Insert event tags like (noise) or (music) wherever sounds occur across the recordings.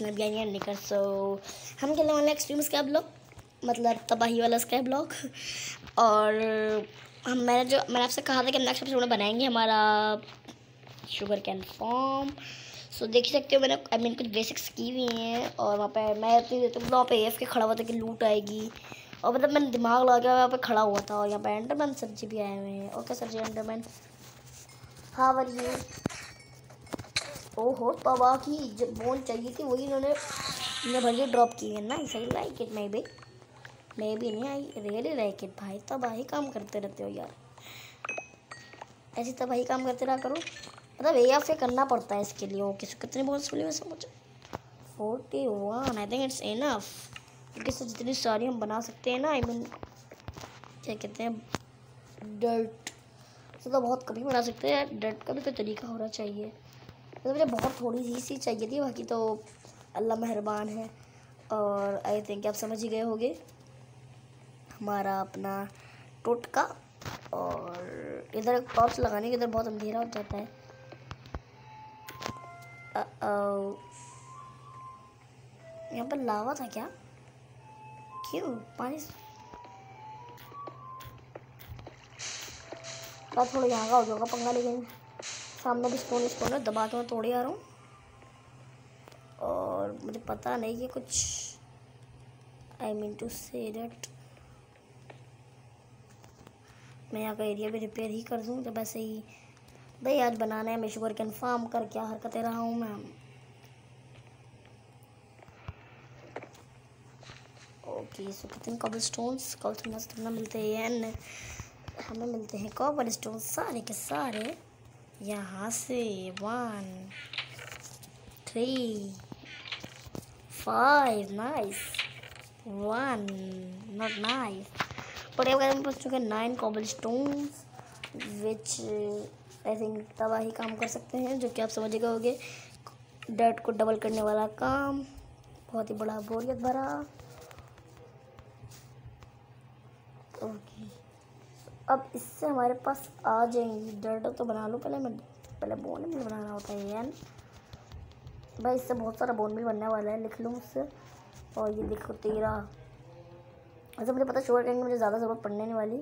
Channel Bihar निकर सो हम खेलने वाले एक्सट्रीम स्कैब ब्लॉक मतलब तबाही वाला स्कैब ब्लॉक और हम, मैंने जो, मैंने आपसे कहा था कि हम नेक्स्ट एपिसोड में बनाएँगे हमारा शुगर कैन फॉर्म सो देख ही सकते हो मैंने आई मीन कुछ बेसिक्स की हुई हैं और वहाँ पे मैं तो वहाँ पे एफ़ के खड़ा हुआ था कि लूट आएगी। और मतलब मैंने दिमाग लगा के वहाँ पे खड़ा हुआ था और यहाँ पे एंडरमैन सर जी भी आए हुए हैं। ओके सर जी एंडरमैन हाँ वर ओहो तबाह की जब बोन चाहिए थी वही इन्होंने इन्हें भैया ड्रॉप की है ना सही like it may be may be नहीं आई रियली लाइक इट भाई तबाही काम करते रहते हो यार। ऐसी तबाही काम करते रहा करो। मतलब ए एफ़ करना पड़ता है इसके लिए ओके सो कितने बोल्स मिले वैसे मुझे? Forty one I think it's enough क्योंकि इससे जितनी सारी हम बना सकते हैं ना आई मीन क्या कहते हैं डर्ट तो, बहुत कभी बना सकते हैं डर्ट का भी तो तरीका होना चाहिए। तो मुझे बहुत थोड़ी सी सी चाहिए थी, बाकी तो अल्लाह मेहरबान है। और आई थिंक आप समझ ही गए होंगे, हमारा अपना टोटका और इधर टॉर्च लगाने के इधर बहुत अंधेरा हो जाता है। यहाँ पर लावा था क्या? क्यों? पानी थोड़ा यहाँ का हो जाएगा पंगा लेकिन सामने भी स्टोन स्टोन है। दबा के मैं तोड़े आ रहा हूँ। और मुझे पता नहीं कि कुछ। I mean to say that मैं यहाँ का एरिया भी रिपेयर ही कर दूँ जब ऐसे ही भाई, आज बनाना है मैं शुगर कन्फर्म कर क्या हरकतें रहा हूँ मैं। ओके सो कितने कबल स्टोन्स कल थोड़ा मिलते हैं। हमें मिलते हैं कॉपर स्टोन सारे के सारे। यहाँ से one three five nice one not nice but अगर हम चुके nine cobble stone which I think तबाही काम कर सकते हैं, जो कि आप समझ गए होगे। डर्ट को डबल करने वाला काम, बहुत ही बड़ा बोरियत भरा। Okay okay. अब इससे हमारे पास आ जाएँगी। डर्ट तो बना लो, पहले मैं पहले बोन मिल बनाना होता है यार। भाई, इससे बहुत सारा बोन मिल बनने वाला है, लिख लूँ मुझसे और ये देखो तेरह वैसे मुझे पता शोर करेंगे मुझे ज़्यादा ज़रूरत पड़ने नहीं वाली।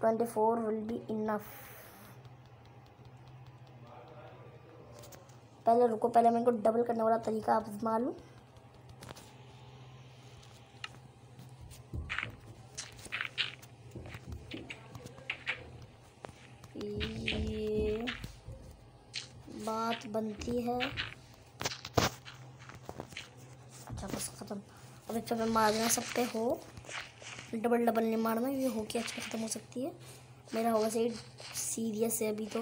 Twenty four will be enough पहले रुको, पहले मैं इनको डबल करने वाला तरीका आप मालूम बात बनती है। अच्छा बस ख़त्म? अब एक मैं मारना सब पे हो। डबल डबल नहीं मारना, ये हो के अच्छा ख़त्म हो सकती है। मेरा होगा सही सीरियस है अभी तो।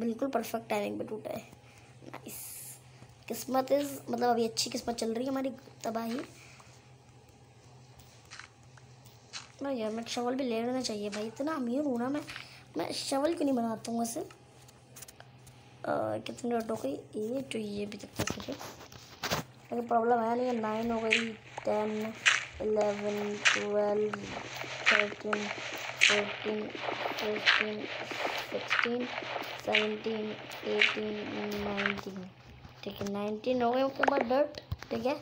बिल्कुल परफेक्ट टाइमिंग पे टूटा है। नाइस किस्मत इज़ मतलब अभी अच्छी किस्मत चल रही है हमारी तबाही। यार, मैं शवल भी ले लेना चाहिए भाई। इतना अमीर हूँ ना मैं। मैं शवल क्यों नहीं बनाता हूँ वैसे? कितनी डॉट हो गई ये तो ये भी तक तक लेकिन प्रॉब्लम है नहीं नाइन हो गई ten eleven twelve thirteen fourteen fifteen sixteen seventeen eighteen nineteen ठीक है नाइनटीन हो गए उसके बाद डर्ट ठीक है?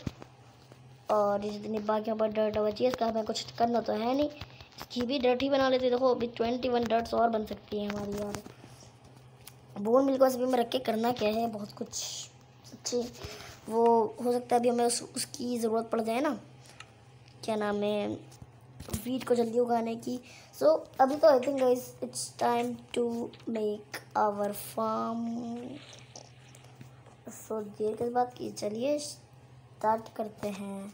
और जितनी बाकी पर डर्ट होगा चाहिए इसका हमें कुछ करना तो है नहीं। इसकी भी डर्ट ही बना लेते देखो, अभी ट्वेंटी वन डर्ट्स और बन सकती हैं हमारी यार बोन मिल्क वैसे भी मैं रख के करना क्या है बहुत कुछ अच्छे वो हो सकता है अभी हमें उस, उसकी ज़रूरत पड़ जाए ना। क्या नाम है? वीट को जल्दी उगाने की। सो so, अभी तो I think guys it's time to make our farm so देर के बाद की चलिए स्टार्ट करते हैं।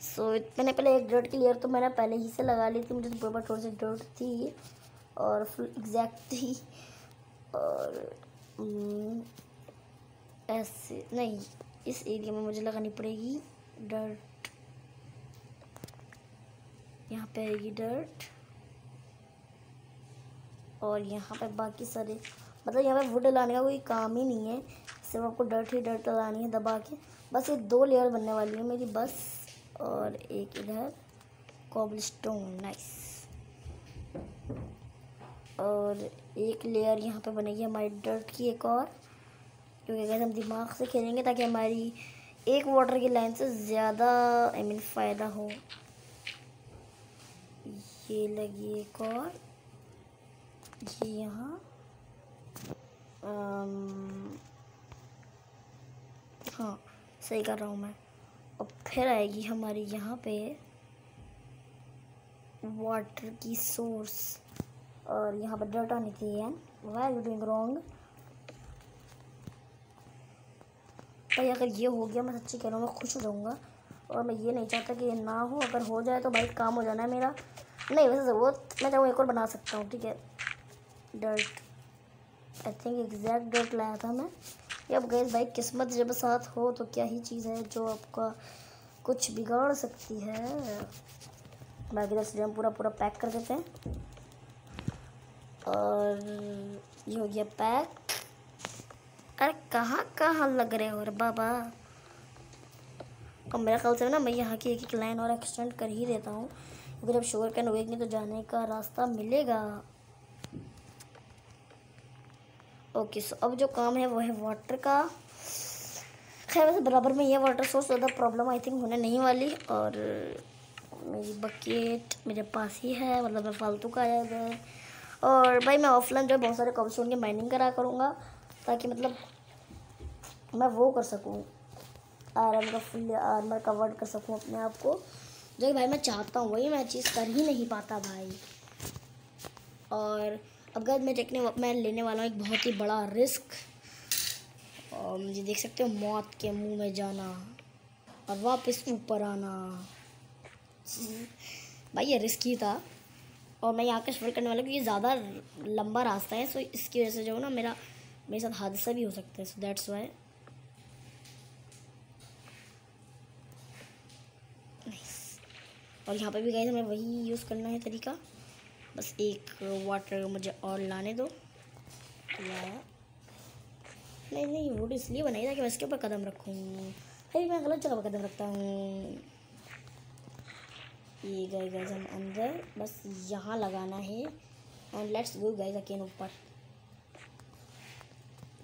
सो so, मैंने पहले एक डर्ट की लेयर तो मैंने पहले ही से लगा ली थी मुझे तो थोड़ी सी डर्ट थी और फुल एग्जैक्ट थी और ऐसे, नहीं, इस एरिया में मुझे लगानी पड़ेगी डर्ट यहाँ पे आएगी डर्ट और यहाँ पे बाकी सारे मतलब यहाँ पे वुड लाने का कोई काम ही नहीं है। सिर्फ़ आपको डर्ट ही डर्ट लानी है दबा के। बस ये दो लेयर बनने वाली है मेरी बस और एक इधर कॉबल स्टोन नाइस और एक लेयर यहाँ पे बनेगी हमारी डर्ट की एक और। क्योंकि अगर हम दिमाग से खेलेंगे ताकि हमारी एक वाटर की लाइन से ज़्यादा आई मीन फ़ायदा हो। ये लगी एक और। ये यहाँ। हाँ सही कर रहा हूँ मैं। और फिर आएगी हमारी यहाँ पे वाटर की सोर्स और यहाँ पर डर्ट आनी थी वाई यू डूइंग रॉन्ग भाई, अगर ये हो गया, मैं सच्ची कह रहा हूँ, मैं खुश हो जाऊँगा। और मैं ये नहीं चाहता कि ये ना हो। अगर हो जाए तो भाई काम हो जाना है मेरा। नहीं, वैसे ज़रूरत, मैं चाहूँ एक और बना सकता हूँ, ठीक है? Dirt I think exact dirt लाया था मैं। ये अब गए भाई, किस्मत जब साथ हो तो क्या ही चीज़ है जो आपका कुछ बिगाड़ सकती है? बाकी दस हम पूरा पूरा पैक कर देते हैं। और ये हो गया पैक अरे कहाँ कहाँ लग रहे हो रे बाबा? और मेरा ख्याल से ना मैं यहाँ की एक एक लाइन और एक्सटेंड कर ही देता हूँ। क्योंकि जब शुगर कैन उगेगी तो जाने का रास्ता मिलेगा। ओके सो अब जो काम है वो है वाटर का। खैर, वैसे बराबर में ये वाटर सोर्स ज़्यादा प्रॉब्लम आई थिंक होने नहीं वाली और मेरी बकेट मेरे पास ही है मतलब मैं फालतू का आया इधर और भाई मैं ऑफलाइन जो है बहुत सारे कॉब्स की माइनिंग करा करूँगा, ताकि मतलब मैं वो कर सकूँ। आर्मर का फुल आर्मर कवर्ड कर सकूँ अपने आप को। जो कि भाई मैं चाहता हूँ, वही मैं चीज़ कर ही नहीं पाता भाई। और अब मैं देखने मैं लेने वाला हूँ एक बहुत ही बड़ा रिस्क और मुझे देख सकते हो मौत के मुँह में जाना और वापस ऊपर आना। भाई ये रिस्क ही था। और मैं यहाँ का सफ़र करने वाला क्योंकि ज़्यादा लंबा रास्ता है सो इसकी वजह से जो है ना मेरा, मेरे साथ हादसा भी हो सकता है सो दैट्स वाई और यहाँ पे भी गए हमें वही यूज़ करना है तरीका। बस एक वाटर मुझे और लाने दो। नहीं नहीं वुड इसलिए बनाई था कि मैं इसके ऊपर कदम रखूँ। अरे, मैं गलत जगह पर कदम रखता हूँ। ये गए गए हम अंदर, बस यहाँ लगाना है। एंड लेट्स गो गाइस अकेन ऊपर।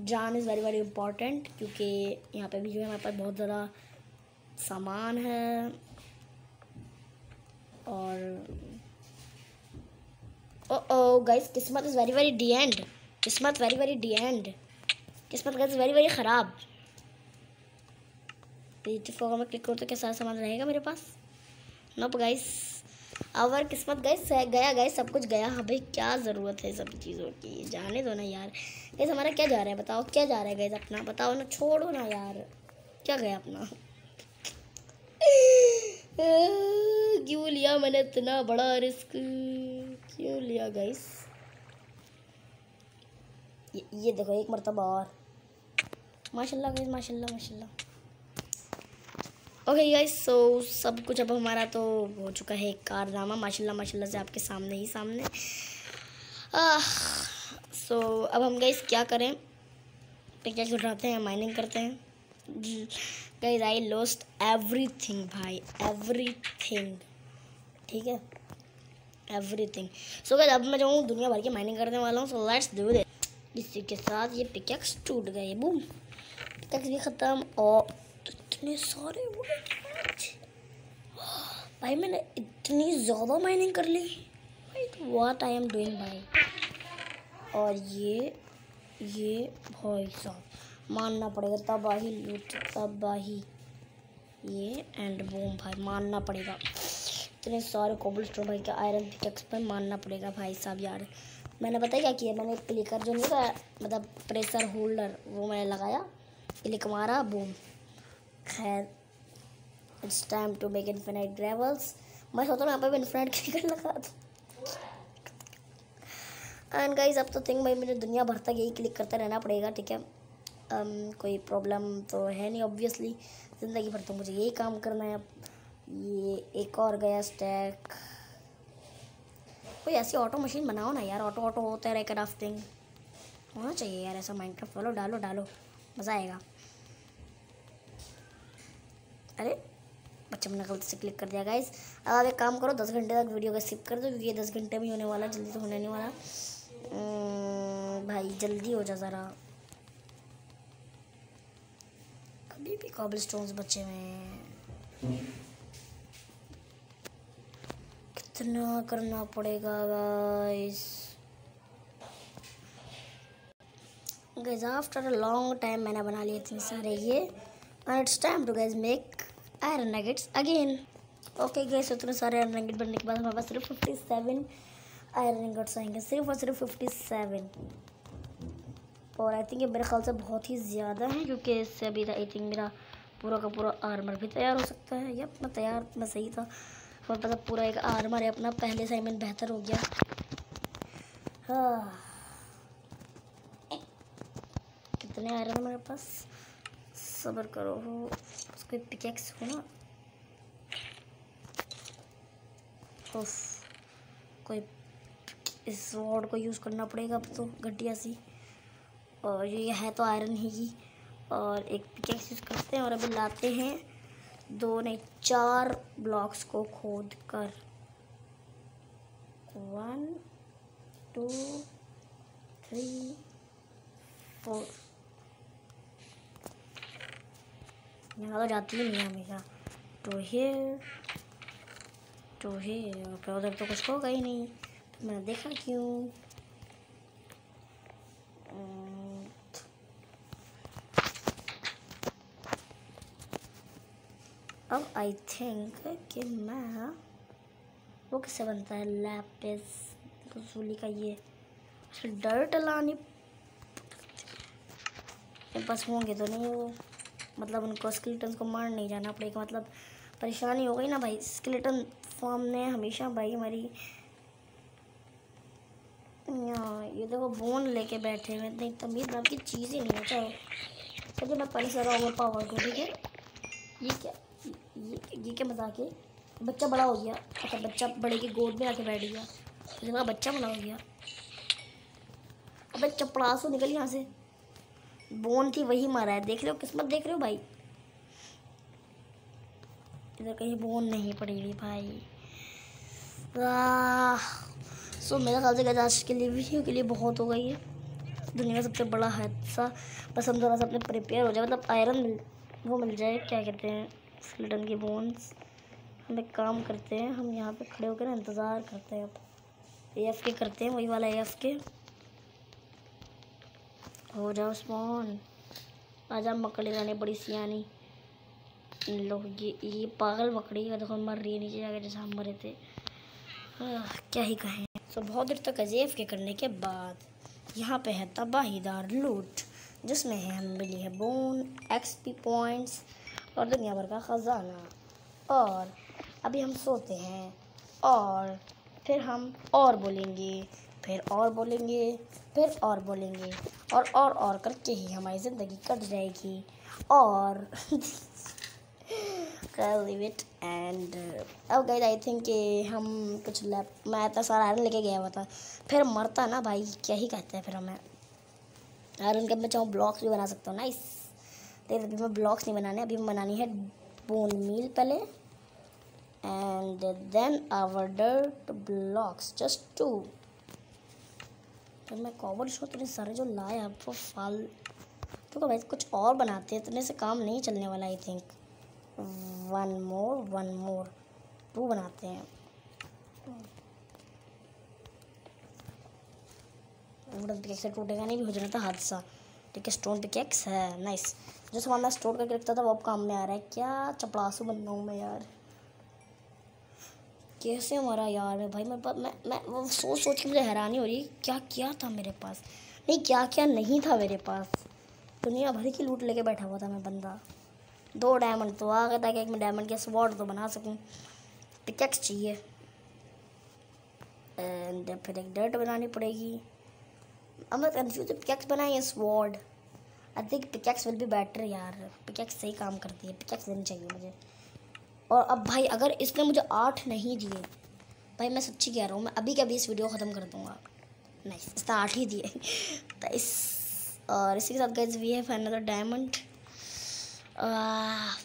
जान इज़ वेरी वेरी इंपॉर्टेंट क्योंकि यहाँ पे भी जो है हमारे पास बहुत ज़्यादा सामान है। और ओ ओ गाइस किस्मत is very very D and किस्मत वेरी वेरी डी एंड किस्मत गाइस वेरी वेरी ख़राब। फ्लोर में क्लिक करो तो क्या सारा सामान रहेगा मेरे पास? नोप गाइस अवर किस्मत गाइस गया गाइस सब कुछ गया। हाँ भाई क्या ज़रूरत है सब चीज़ों की? जाने दो ना यार। गैस हमारा क्या जा रहा है बताओ? क्या जा रहा है गाइस अपना? बताओ ना छोड़ो ना यार। क्या गया अपना? (laughs) क्यों लिया मैंने इतना बड़ा रिस्क? क्यों लिया गाइस ये, ये देखो एक मरतबा और। माशाल्लाह गाइस माशाल्लाह माशाल्लाह। ओके गाइस सो सब कुछ अब हमारा तो हो चुका है कारनामा माशाल्लाह माशाल्लाह से आपके सामने ही सामने। सो so, अब हम गाइस क्या करें? पिक्चर्स उठाते हैं माइनिंग करते हैं। गाइस आई लॉस्ट एवरीथिंग भाई एवरीथिंग ठीक है? एवरीथिंग सो गाइस अब मैं जाऊँ दुनिया भर की माइनिंग करने वाला हूँ सो लेट्स डू दिस इसी के साथ ये पिकेक्स टूट गए बूम पिकेक्स भी ख़त्म और इतने सारे भाई, मैंने इतनी ज़्यादा माइनिंग कर ली। भाई व्हाट आई एम डूइंग भाई? और ये ये भाई साहब, मानना पड़ेगा तबाही लूट तबाही ये एंड बूम भाई, मानना पड़ेगा। इतने सारे कोबल स्टोन भाई, के आयरन पिकेक्स पर मानना पड़ेगा, भाई साहब, यार। मैंने बताया क्या किया? मैंने क्लिकर जो नहीं था मतलब प्रेशर होल्डर वो मैंने लगाया क्लिक मारा बूम खैर it's time to make infinite gravels मैं सोचा मैं यहाँ पर भी इन्फिनाइट क्लिकर लगा दूँ एंड गाइज़ अब तो थिंक भाई मुझे दुनिया भर तक यही क्लिक करता रहना पड़ेगा ठीक है? Um, कोई प्रॉब्लम तो है नहीं ऑब्वियसली ज़िंदगी भर तो मुझे यही काम करना है। अब ये एक और गया स्टैक कोई ऐसी ऑटो मशीन बनाओ ना यार ऑटो ऑटो होता है क्राफ्टिंग होना चाहिए यार ऐसा माइंड क्राफ्ट वालो डालो डालो. मज़ा आएगा। अरे, बच्चा मैंने गलती से क्लिक कर दिया गाइज़ अब आप एक काम करो, दस घंटे तक वीडियो का स्किप कर दो, क्योंकि ये दस घंटे में होने वाला, जल्दी तो होने नहीं वाला। भाई, जल्दी हो जा ज़रा। अभी भी कॉबल स्टोन्स बचे हुए हैं। कितना करना पड़ेगा guys guys after a long time मैंने बना लिए इतने सारे ये and it's time to guys make iron nuggets again okay guys उतने सारे आयरन नगेट बनने के बाद हमारे पास सिर्फ़ फिफ्टी सेवन आयरन नगेट्स आएँगे। सिर्फ़ और सिर्फ़ फिफ्टी सेवन और आई थिंक ये मेरे ख्याल से बहुत ही ज़्यादा है, क्योंकि इससे अभी आई थिंक मेरा पूरा का पूरा आर्मर भी तैयार हो सकता है। यप मैं तैयार, मैं सही था। और मतलब पूरा एक आर्मर है, अपना पहले में बेहतर हो गया। हाँ। कितने आयरन मेरे पास? सबर करो। उसको पिकेक्स हो ना कोई इस वॉर्ड को यूज़ करना पड़ेगा अब तो घटिया सी और ये है तो आयरन ही और एक पिकेक्स यूज़ करते हैं और अभी लाते हैं। दो नहीं, चार ब्लॉक्स को खोद कर वन टू थ्री फोर यहाँ तो जाती ही नहीं हमेशा टू हियर टू हियर फिर उधर तो कुछ होगा ही नहीं। तो देखा क्यों? अब आई थिंक कि मैं, वो कैसे बनता है? लैपिस रसूली का ये। डर्ट लानी बस होंगे तो नहीं वो। मतलब उनको स्केलेटन को मार नहीं जाना पड़ेगा मतलब परेशानी हो गई ना भाई। स्केलेटन फॉर्म ने हमेशा भाई हमारी ये देखो बोन लेके बैठे हुए इतनी तमीज नाम की चीज़ ही नहीं है चलो मैं पहले सारा ओवर पावर को, ठीक है? ये क्या, ये ये क्या मज़ाक है? बच्चा बड़ा हो गया। अच्छा बच्चा बड़े की गोद में आके बैठ गया। तो बच्चा बड़ा हो गया। अबे चपड़ास हो निकल यहाँ से। बोन थी वही मारा है। देख रहे हो, किस्मत देख रहे हो भाई? इधर कहीं बोन नहीं पड़ी हुई भाई। सो मेरा ख्याल से गजाश के लिए वीडियो के लिए बहुत हो गई है। दुनिया का सबसे बड़ा हादसा बस हम थोड़ा सा अपने प्रिपेयर हो जाए। मतलब आयरन मिल, वो मिल जाए, क्या कहते हैं स्केलेटन की बोन्स हम एक काम करते हैं, हम यहाँ पे खड़े होकर इंतज़ार करते हैं अब। एफ़ के करते हैं, वही वाला ए एफ़ के हो जाओ स्पॉन आजा मकड़ी रहने बड़ी सियानी। लो ये ये पागल मकड़ी का देखो मर रही है नीचे जाकर जैसे हम मरे थे। आ, क्या ही कहें। तो बहुत देर तक अजेफ के करने के बाद यहाँ पे है तबाहीदार लूट जिसमें है हम मिली है बोन एक्सपी पॉइंट्स और दुनिया भर का ख़जाना। और अभी हम सोते हैं और फिर हम और बोलेंगे। फिर और बोलेंगे, फिर और बोलेंगे और और और करके ही हमारी ज़िंदगी कट जाएगी। और लिव इट एंड अब गई आई थिंक कि हम कुछ लैप मैं इतना सारा आयरन लेके गया हुआ था। फिर मरता ना भाई, क्या ही कहते हैं फिर हमें। आयरन के मैं चाहूँ ब्लॉक्स भी बना सकता हूँ। नाइस देख अभी मैं ब्लॉक्स नहीं बनाने, अभी बनानी है बोन मील पहले। And then our dirt blocks just to तो मैं कवर शो इतने सारे जो लाए वो फाल तो भाई कुछ और बनाते हैं, इतने से काम नहीं चलने वाला I think one more one more two बनाते हैं। वुडन पिकेक्स से टूटेगा नहीं भी हो जाना था हादसा। ठीक है स्टोन पिकेक्स है नाइस जो सामान मैं स्टोर करके रखता था, वो अब काम में आ रहा है। क्या चपड़ासू बन रहा हूँ मैं यार। कैसे हमारा यार भाई? मेरे पास मैं मैं वो सोच सोच के मुझे हैरानी हो रही है। क्या क्या था मेरे पास? नहीं, क्या क्या नहीं था मेरे पास? दुनिया भर की लूट लेके बैठा हुआ था मैं बंदा। दो डायमंड तो आ था कि एक मैं डायमंड के स्वॉर्ड तो बना सकूँ। पिकेक्स चाहिए। एंड फिर एक डर्ट बनानी पड़ेगी। अब मैं कन्फ्यूज़ पिकेक्स बनाए sword I think pickaxe will be better यार। पिकेक्स सही काम करती है। पिकेक्स देनी चाहिए मुझे। और अब भाई अगर इसने मुझे आठ नहीं दिए भाई मैं सच्ची कह रहा हूँ मैं अभी के अभी इस वीडियो ख़त्म कर दूँगा। नहीं इसने आठ ही दिए। (laughs) तो इस और इसी के साथ guys we have another diamond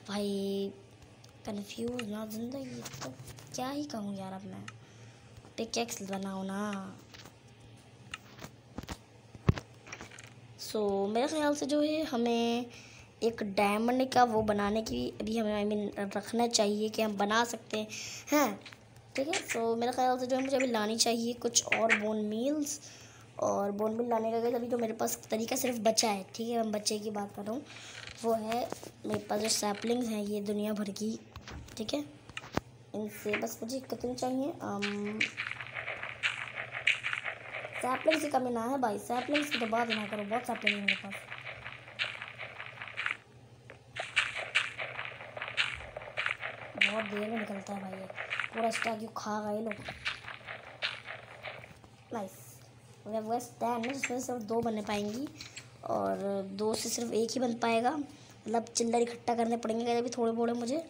भाई कन्फ्यूज़ ना ज़िंदगी तो क्या ही कहूँ यार अब मैं। पिकेक्स बनाऊँ ना। सो so, मेरे ख्याल से जो है हमें एक डायमंड का वो बनाने की अभी हमें आई मीन रखना चाहिए कि हम बना सकते हैं। ठीक है? सो मेरा ख्याल से जो है, मुझे अभी लानी चाहिए कुछ और बोन मील्स और बोन मील लाने का अभी जो मेरे पास तरीका सिर्फ़ बचा है, ठीक है? मैं बच्चे की बात कर रहा हूँ। वो है, मेरे पास जो सैपलिंग्स हैं, ये दुनिया भर की, ठीक है? इनसे बस मुझे कितनी चाहिए सैपलिंग्स की कमी ना है भाई। सैपलिंग्स की तो बात ना करो, बहुत सैपलिंग है मेरे पास। बहुत देर में निकलता है भाई ये। पूरा स्टैक क्यों खा गए लोग। नाइस वो स्टैंड है जिसमें सिर्फ़ दो बनने पाएँगी और दो से सिर्फ़ एक ही बन पाएगा। मतलब चिल्लर इकट्ठा करने पड़ेंगे गए अभी थोड़े थोड़े मुझे।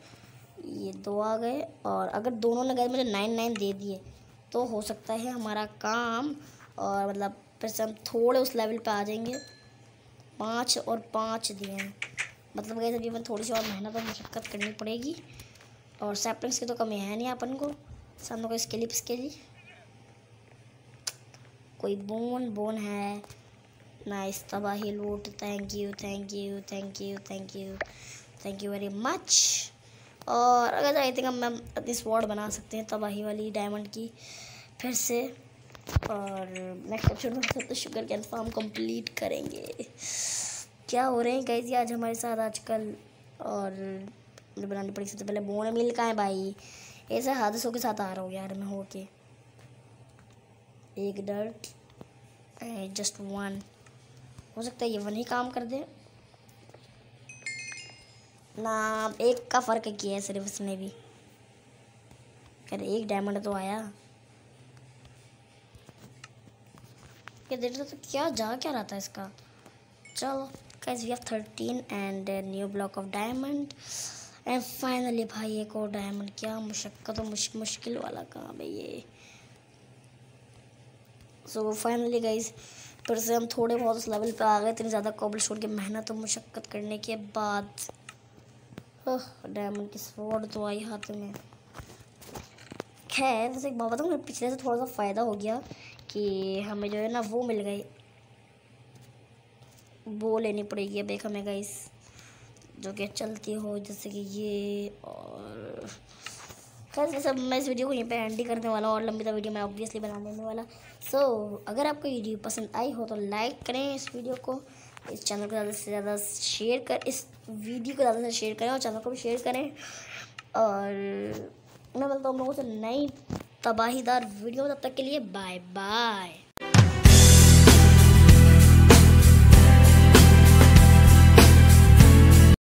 ये दो आ गए और अगर दोनों ने गए मुझे नाइन नाइन दे दिए। तो हो सकता है हमारा काम और मतलब फिर से हम थोड़े उस लेवल पे आ जाएँगे। पाँच और पाँच दिए मतलब गए अभी हमें थोड़ी सी और मेहनत और मशक्क़त करनी पड़ेगी और सैपलिंग्स की तो कमी है नहीं अपन को। सामने को इसके इसके लिए। कोई बोन बोन है। नाइस तबाही लूट thank you thank you thank you thank you thank you very much और अगर आई थिंक हम अपनी स्वॉर्ड बना सकते हैं तबाही वाली डायमंड की, फिर से। और नेक्स्ट एपिसोड में तो शुगर कैन फार्म कंप्लीट करेंगे। क्या हो रहे हैं कैसे आज हमारे साथ आजकल? और बनानी पड़ी सबसे पहले बोन मिल का है भाई। ऐसे हादसों के साथ आ रहा हूँ यार मैं हो के एक डर्ट जस्ट वन। हो सकता है ये वन ही काम कर दे। ना, एक का फ़र्क किया है सिर्फ़ इसने भी। खैर, एक डायमंड तो आया। क्या देख रहे तो क्या, जा क्या रहा था इसका? चलो, guys have 13 and a new block of diamond and finally भाई एक और डायमंड क्या। मुशक्क़त और मुश, मुश्किल वाला काम है ये। सो फाइनली गाइस फिर से हम थोड़े बहुत उस लेवल पे आ गए। इतनी ज़्यादा कॉबल स्टोन की मेहनत और मुशक्क़त करने के बाद। डायमंड की स्वॉर्ड तो आई हाथ में। खैर वैसे एक बात बताऊँ पिछले से थोड़ा सा फ़ायदा हो गया कि हमें जो है ना वो मिल गई। वो लेनी पड़ेगी अब एक हमें गाइस जो कि चलती हो जैसे कि ये और खैर सब मैं इस वीडियो को यहीं पे एंड करने वाला हूँ और लंबी तो वीडियो मैं ऑब्वियसली बना देने वाला सो so, अगर आपको ये वीडियो पसंद आई हो तो लाइक करें इस वीडियो को इस चैनल को ज़्यादा से ज़्यादा शेयर कर इस वीडियो को ज़्यादा से शेयर करें और चैनल को भी शेयर करें। और मैं बोलता हूँ लोगों से नई तबाहीदार वीडियो तब तक के लिए बाय बाय